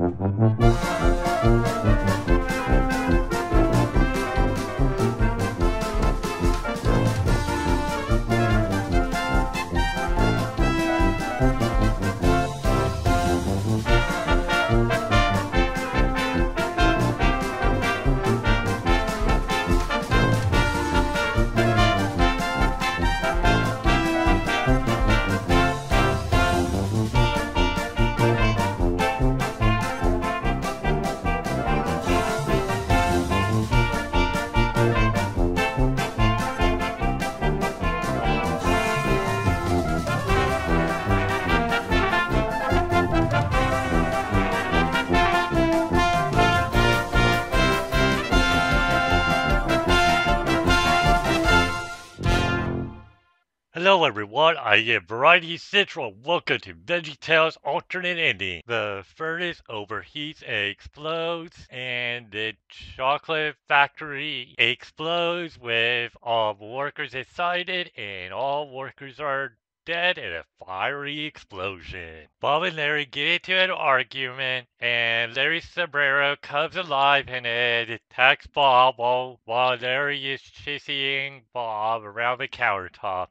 Mm-hmm. Hello everyone, I am Variety Central. Welcome to VeggieTales Alternate Ending. The furnace overheats and explodes, and the chocolate factory explodes with all workers inside it, and all workers are dead in a fiery explosion. Bob and Larry get into an argument, and Larry sombrero comes alive and it attacks Bob while, while Larry is chasing Bob around the countertop.